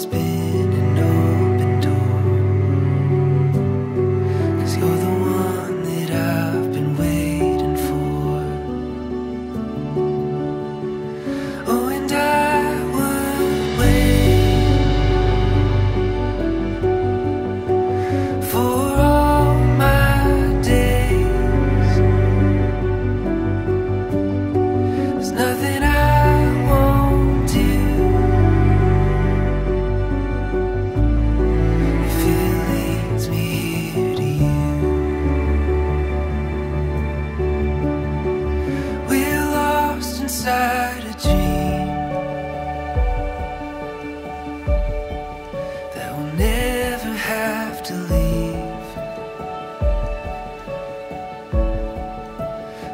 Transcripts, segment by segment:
always been. inside a dream that will never have to leave.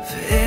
Forever